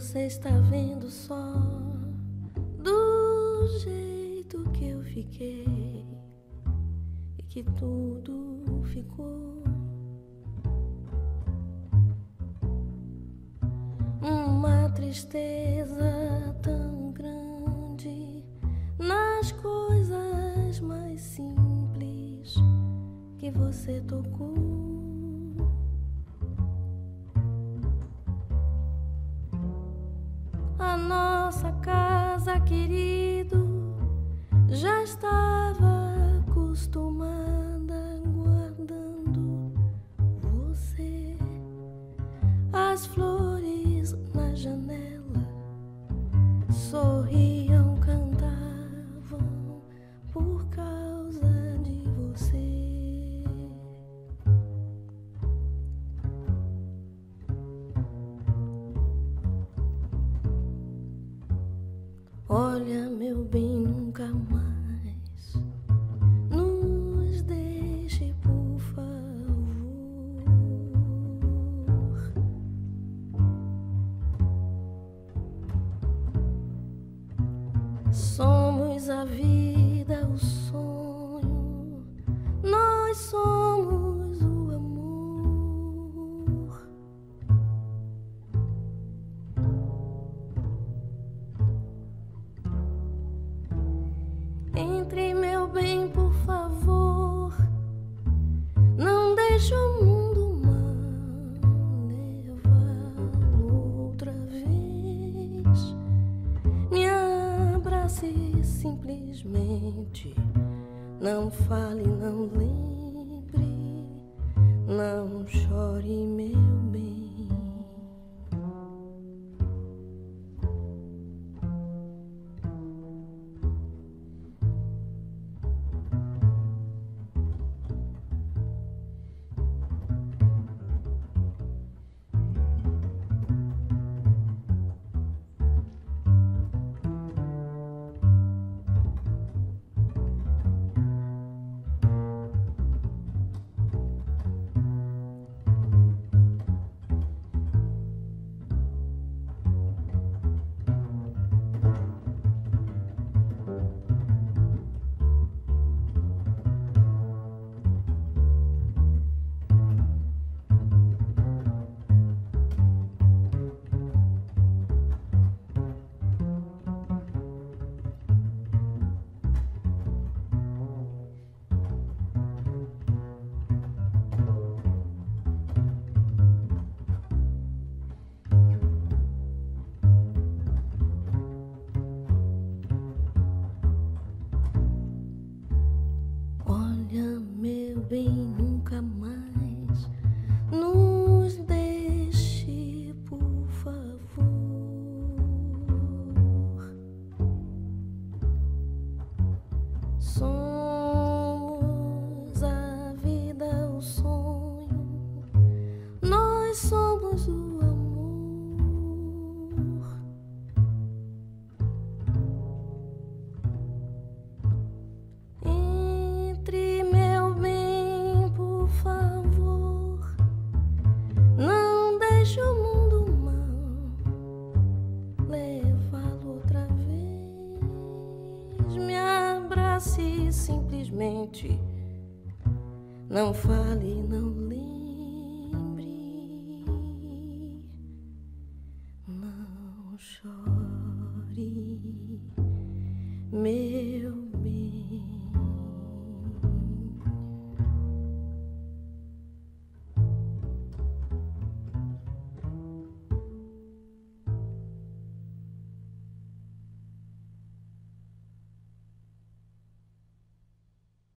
você está vendo só do jeito que eu fiquei e que tudo ficou. Uma tristeza tão grande nas coisas mais simples que você tocou. A nossa casa, querido, já estava acostumada guardando você. As flores na janela sorriam, Olha, meu bem, nunca mais nos deixe, por favor. Somos a vida, não fale, não lembre, não chore, meu bem. Meu abrace simplesmente, não fale, não lembre, não chore, meu